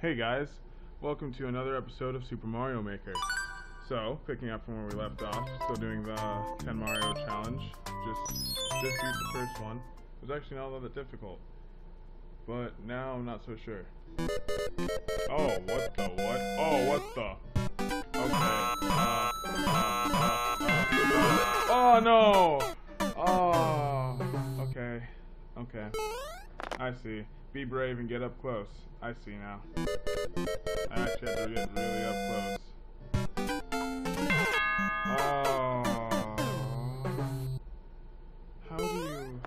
Hey guys, welcome to another episode of Super Mario Maker. So, picking up from where we left off, still doing the 10 Mario challenge. Just, just beat the first one. It was actually not all that difficult. But now I'm not so sure. Oh, what the what? Oh, what the? Okay. Uh, uh, uh, oh no! Oh, okay. Okay. I see. Be brave and get up close. I see now. I actually have to get really up close. Oh. How do you...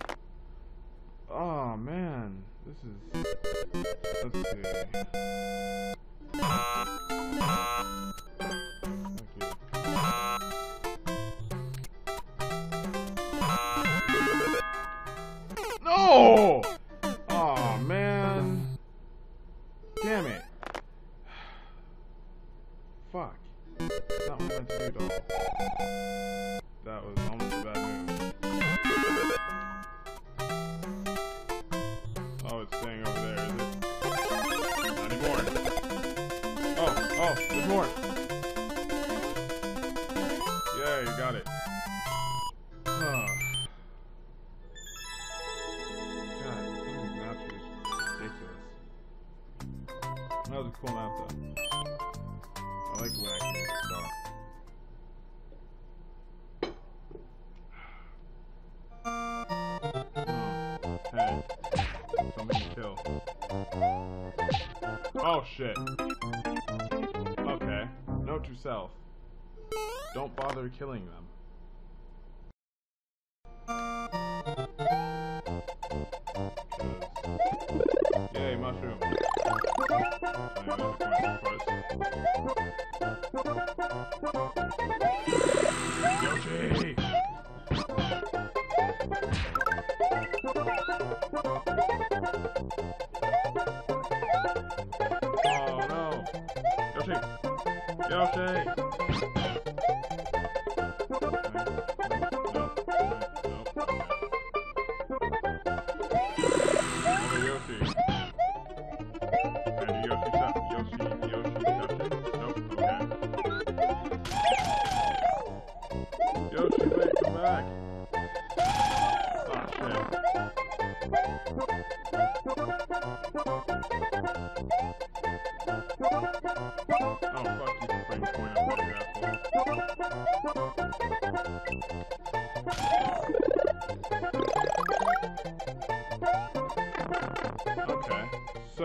Oh, man. This is... Let's see. No! That was a cool map though. I like when I can get. Oh, hey. Something to kill. Oh shit. Okay. Note to self. Don't bother killing them.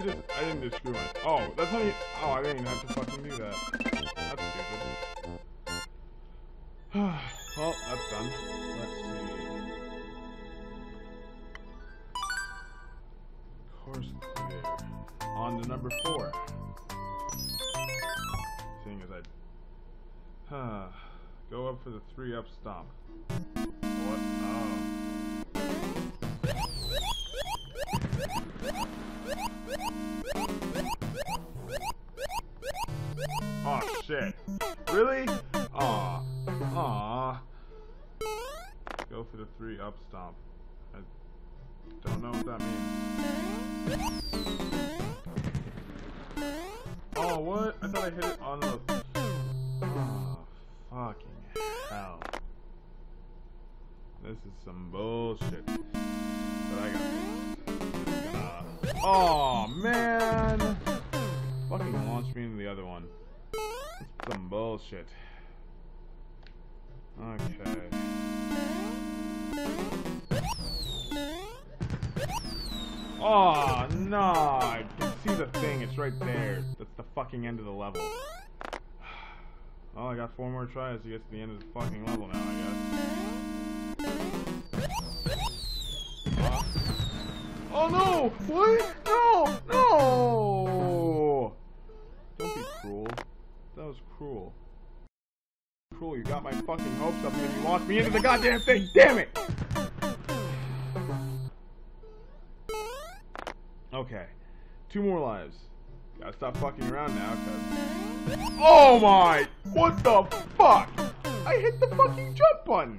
I just? I didn't just screw it. Oh, that's how you. Oh, I didn't even have to fucking do that. That's stupid. well, that's done. Let's see. Course clear. On to number four. Seeing as I Huh. Go up for the three up stomp. Aw. Aw. Go for the three up stomp. I don't know what that means. Oh, what? I thought I hit it on the. Oh, fucking hell. This is some bullshit. But I got this. Oh, man! Fucking launched me into the other one. That's some bullshit. Oh, no. I can see the thing. It's right there. That's the fucking end of the level. Oh, I got four more tries to get to the end of the fucking level now, I guess. Uh, oh, no! What? No! No! Don't be cruel. That was cruel. Cruel, you got my fucking hopes up and you launched me into the goddamn thing! Damn it! Okay. Two more lives. Gotta stop fucking around now, cause... Oh my! What the fuck? I hit the fucking jump button!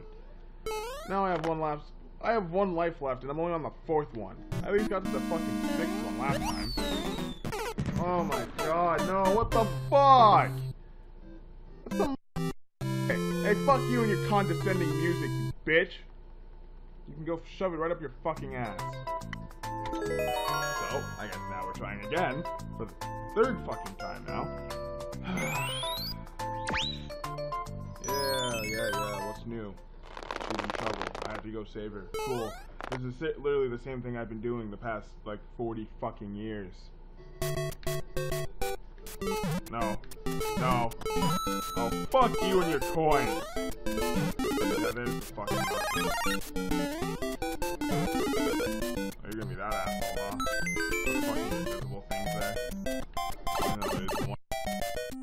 Now I have one last... I have one life left, and I'm only on the fourth one. I at least got to the fucking sixth one last time. Oh my god, no, what the fuck? Hey, fuck you and your condescending music, you bitch. You can go shove it right up your fucking ass. So, I guess now we're trying again, for the third fucking time now. yeah, yeah, yeah, what's new? She's in trouble. I have to go save her. Cool. This is literally the same thing I've been doing the past, like, 40 fucking years. No. No. Oh, fuck you and your coins! Yeah, there's fucking you're gonna be that asshole, huh? Fucking invisible things there. Know there's one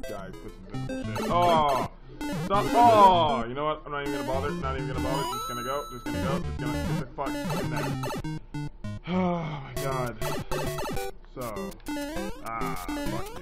guy puts invisible shit. Oh! Stop! Oh! You know what? I'm not even gonna bother. Not even gonna bother. Just gonna go. Just gonna go. Just gonna get the fuck in there. Oh my god. So. Ah, fuck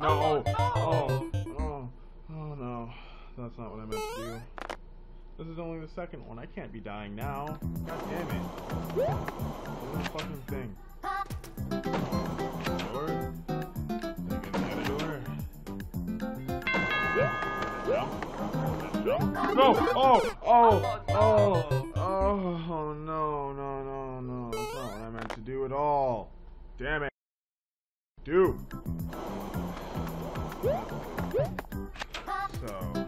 Oh, what I no. Oh, oh, oh, oh no. That's not what I meant to do. This is only the second one. I can't be dying now. God damn it. This fucking thing. Door. Door. No! Oh, oh! Oh! Oh! Oh! No! No! No! No! That's not what I meant to do at all. Damn it. Dude. There.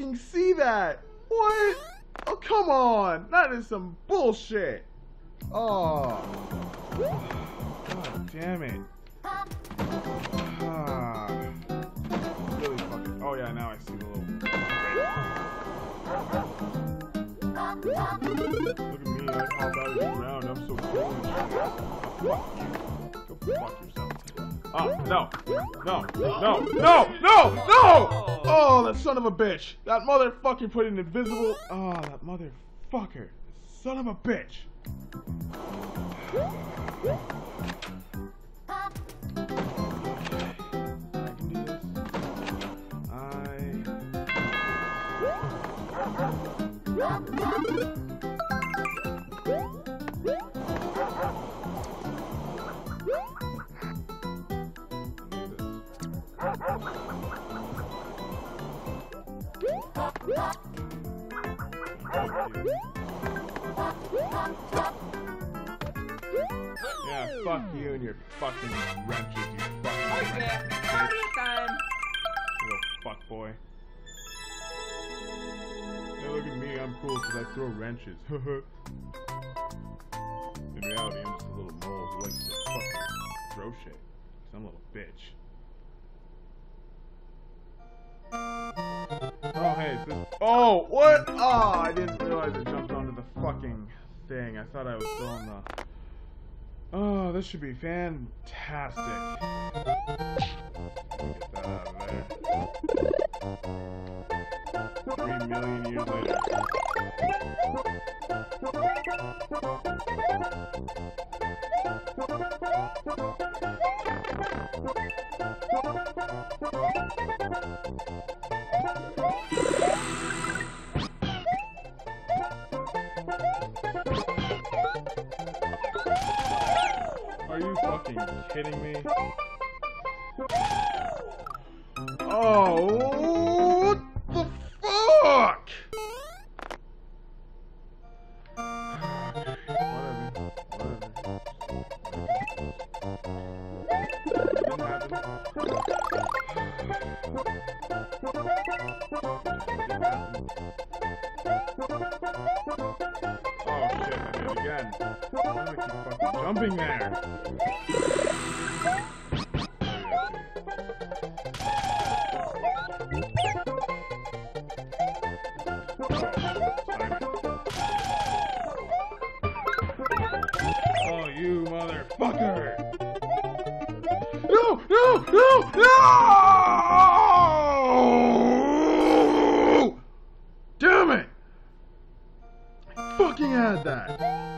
Fucking see that. What? Oh, come on. That is some bullshit. Oh. God damn it. Ah. Really fucking. Oh, yeah, now I see the little. Look at me. I pop out of the ground. I'm so cool Oh, no. No. No. No. No. No! Oh. oh, that son of a bitch. That motherfucker put an invisible... Oh, that motherfucker. Son of a bitch. Okay. I can do this. I... Yeah, fuck you and your fucking wrenches, you fucking Okay, wrench, party time. little fuck boy. Hey, look at me, I'm cool because I throw wrenches. In reality, I'm just a little mole who likes to fucking throw shit. Some little bitch. Oh, what? Oh, I didn't realize it jumped onto the fucking thing. I thought I was still on the. Oh, this should be fantastic. Get that out of there. Three million years later. Kidding me? Oh, what the fuck? Oh shit, I did it again. Why do I keep fucking jumping there? I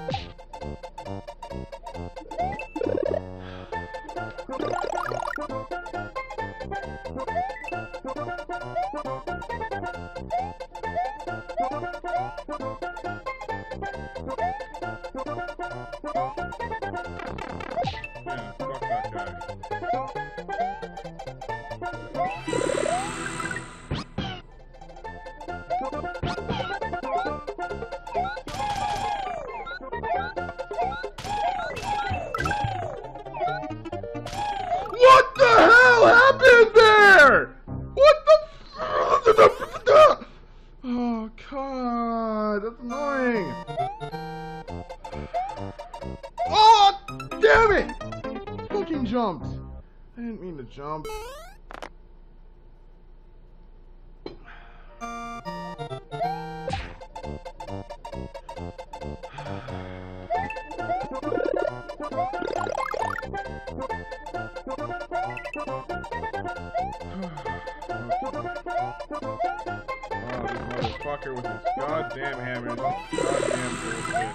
motherfucker with his goddamn hammers. Goddamn bullshit.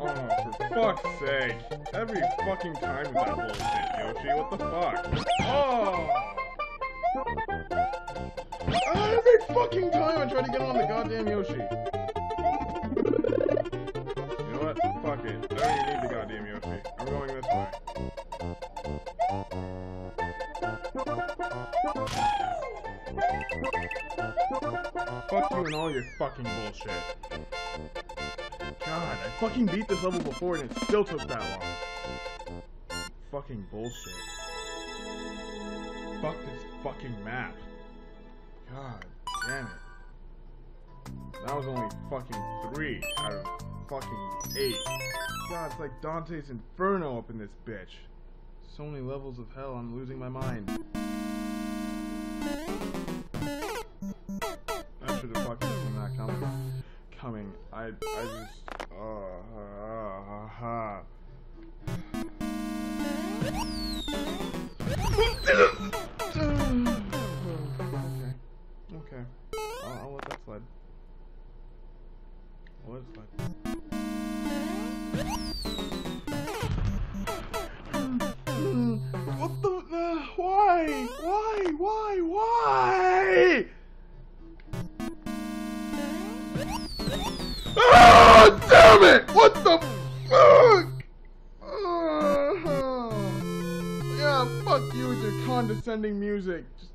Oh, for fuck's sake. Every fucking time with that bullshit, Yoshi. What the fuck? Oh! Every fucking time I try to get on the goddamn Yoshi. You know what? Fuck it. I don't even need the goddamn Yoshi. I'm going this way. Fuck you and all your fucking bullshit. God, I fucking beat this level before and it still took that long. Fucking bullshit. Fuck this fucking map. God damn it. That was only fucking three out of fucking eight. God, it's like Dante's Inferno up in this bitch. So many levels of hell, I'm losing my mind. I should have fucking seen that coming. Coming. I, I just. Uh, uh, uh, okay. fuck you with your condescending music. Just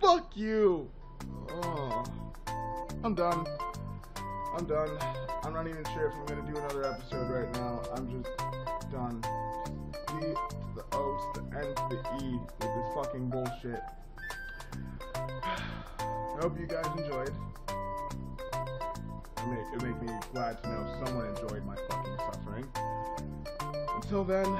fuck you. Oh, I'm done. I'm done. I'm not even sure if I'm gonna do another episode right now. I'm just done. D to the O to the N to the E with this fucking bullshit. I hope you guys enjoyed. It make, it make me glad to know someone enjoyed my fucking suffering. Until then,